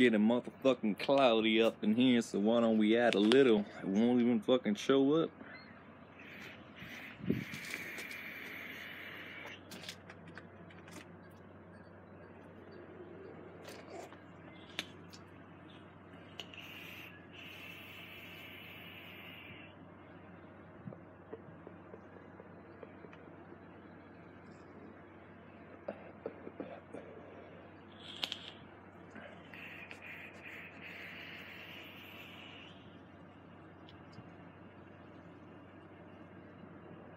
getting motherfucking cloudy up in here, so why don't we add a little? It won't even fucking show up.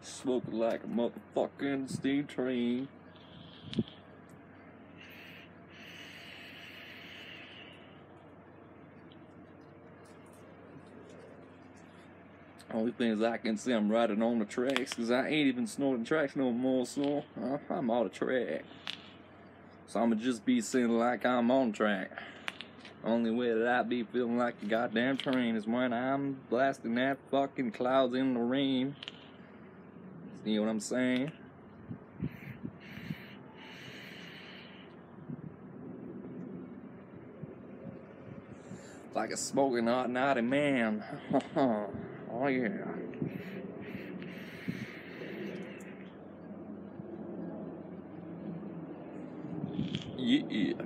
Smoking like a motherfucking steam train. Only things I can see, I'm riding on the tracks, cause I ain't even snorting tracks no more, so uh, I'm on the track. So I'ma just be sitting like I'm on track. Only way that I be feeling like a goddamn train is when I'm blasting that fucking clouds in the rain. You know what I'm saying? Like a smoking hot naughty man. oh yeah. Yeah.